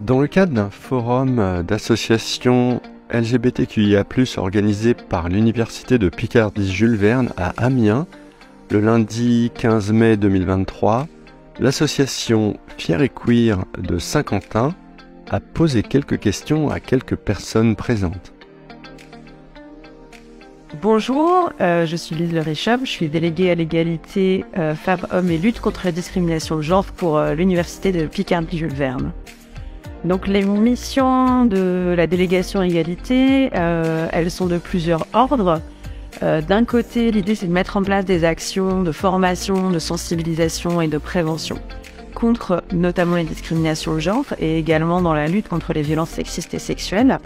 Dans le cadre d'un forum d'associations LGBTQIA+, organisé par l'Université de Picardie-Jules Verne à Amiens, le lundi 15 mai 2023, l'association Fier et Queer de Saint-Quentin a posé quelques questions à quelques personnes présentes. Bonjour, euh, je suis Lise Richam, je suis déléguée à l'égalité euh, femmes-hommes et lutte contre la discrimination de genre pour euh, l'Université de Picardie-Jules Verne. Donc les missions de la délégation égalité, elles sont de plusieurs ordres. D'un côté, l'idée c'est de mettre en place des actions de formation, de sensibilisation et de prévention contre notamment les discriminations de genre et également dans la lutte contre les violences sexistes et sexuelles.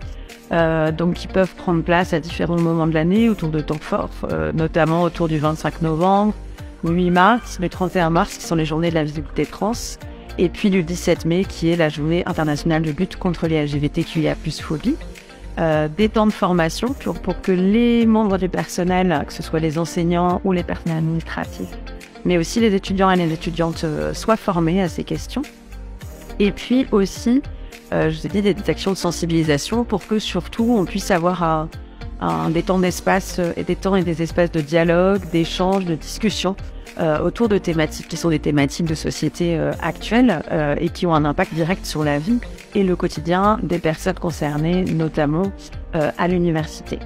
Euh, donc qui peuvent prendre place à différents moments de l'année autour de temps forts, euh, notamment autour du 25 novembre, le 8 mars, le 31 mars qui sont les journées de la visibilité trans, et puis le 17 mai qui est la journée internationale de lutte contre les LGBTQIA+ phobie. Euh, des temps de formation pour, que les membres du personnel, que ce soit les enseignants ou les personnels administratifs, mais aussi les étudiants et les étudiantes euh, soient formés à ces questions. Et puis aussi euh, je vous ai dit, des, actions de sensibilisation pour que surtout on puisse avoir des temps d'espace et des temps et des espaces de dialogue, d'échange, de discussion euh, autour de thématiques qui sont des thématiques de société actuelles et qui ont un impact direct sur la vie et le quotidien des personnes concernées, notamment à l'université.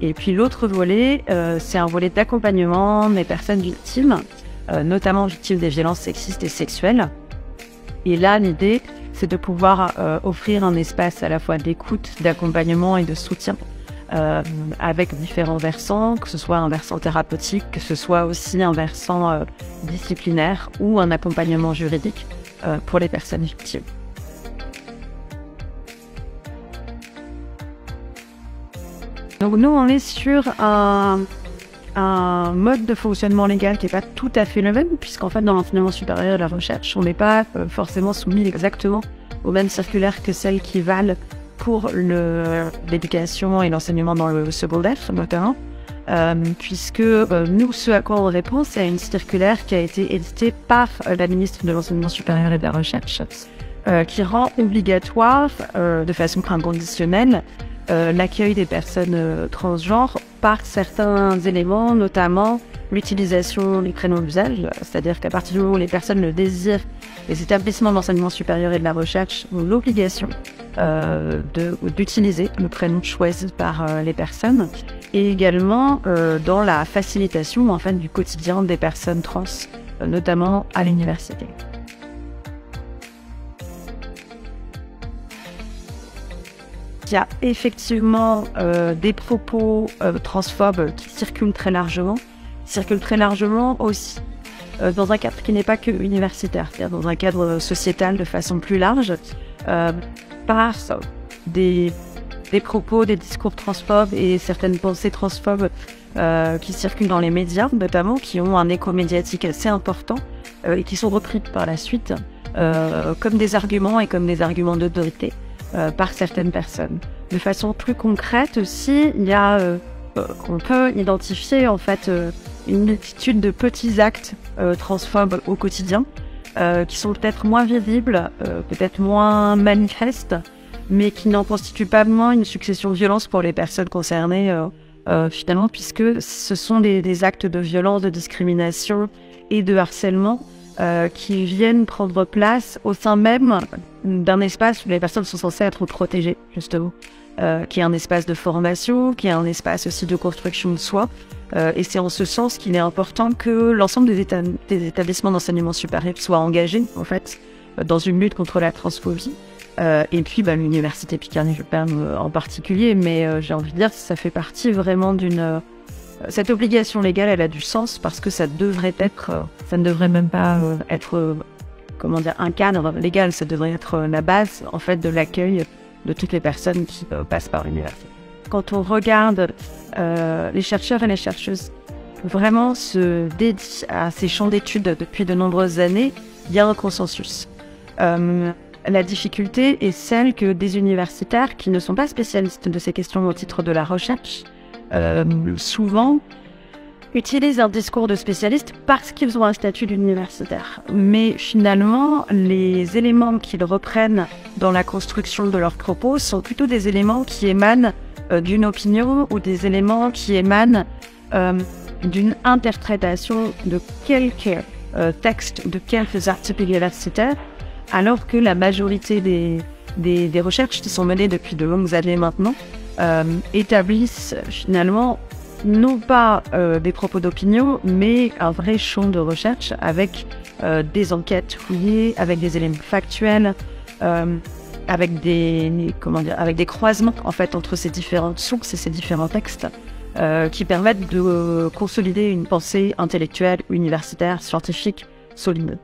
Et puis l'autre volet, c'est un volet d'accompagnement des personnes victimes, notamment victimes des violences sexistes et sexuelles. Et là, l'idée, c'est de pouvoir euh, offrir un espace à la fois d'écoute, d'accompagnement et de soutien euh, avec différents versants, que ce soit un versant thérapeutique, que ce soit aussi un versant euh, disciplinaire ou un accompagnement juridique pour les personnes victimes. Donc nous, on est sur un, mode de fonctionnement légal qui n'est pas tout à fait le même, puisqu'en fait, dans l'enseignement supérieur et la recherche, on n'est pas euh, forcément soumis exactement aux mêmes circulaires que celles qui valent pour l'éducation et l'enseignement dans le secondaire, notamment. Euh, puisque euh, nous, ce à quoi on répond, c'est une circulaire qui a été éditée par la ministre de l'Enseignement supérieur et de la Recherche, qui rend obligatoire, de façon inconditionnelle, l'accueil des personnes transgenres par certains éléments, notamment l'utilisation des prénoms d'usage, c'est-à-dire qu'à partir du moment où les personnes le désirent, les établissements d'enseignement supérieur et de la recherche ont l'obligation euh, d'utiliser le prénom choisi par euh, les personnes, et également euh, dans la facilitation du quotidien des personnes trans, notamment à l'université. Il y a effectivement des propos transphobes qui circulent très largement, circulent très largement aussi dans un cadre qui n'est pas que universitaire, c'est-à-dire dans un cadre sociétal de façon plus large, par des, des propos, des discours transphobes et certaines pensées transphobes qui circulent dans les médias, notamment, qui ont un écho médiatique assez important et qui sont repris par la suite comme des arguments et comme des arguments d'autorité. Euh, par certaines personnes. De façon plus concrète aussi, il y a, euh, euh, on peut identifier en fait une multitude de petits actes transphobes au quotidien qui sont peut-être moins visibles, peut-être moins manifestes, mais qui n'en constituent pas moins une succession de violences pour les personnes concernées finalement, puisque ce sont des, des, actes de violence, de discrimination et de harcèlement euh, qui viennent prendre place au sein même d'un espace où les personnes sont censées être protégées, justement, euh, qui est un espace de formation, qui est un espace aussi de construction de soi. Euh, et c'est en ce sens qu'il est important que l'ensemble des, établissements d'enseignement supérieur soient engagés, en fait, dans une lutte contre la transphobie. Euh, et puis bah, l'université Picardie-Jules en particulier, mais j'ai envie de dire que ça fait partie vraiment d'une cette obligation légale, elle a du sens parce que ça devrait être, euh, ça ne devrait même pas euh, être, euh, comment dire, un cadre légal. Ça devrait être la base, en fait, de l'accueil de toutes les personnes qui passent par l'université. Quand on regarde les chercheurs et les chercheuses vraiment se dédient à ces champs d'études depuis de nombreuses années, il y a un consensus. la difficulté est celle que des universitaires qui ne sont pas spécialistes de ces questions au titre de la recherche euh, souvent utilisent un discours de spécialiste parce qu'ils ont un statut d'universitaire. Mais finalement, les éléments qu'ils reprennent dans la construction de leurs propos sont plutôt des éléments qui émanent euh, d'une opinion ou des éléments qui émanent euh, d'une interprétation de quelques euh, textes, de quelques articles universitaires, alors que la majorité des, des, recherches qui sont menées depuis de longues années maintenant établissent finalement non pas euh, des propos d'opinion, mais un vrai champ de recherche avec euh, des enquêtes fouillées, avec des éléments factuels, euh, avec des comment dire, avec des croisements en fait entre ces différentes sources et ces différents textes qui permettent de consolider une pensée intellectuelle, universitaire, scientifique solide.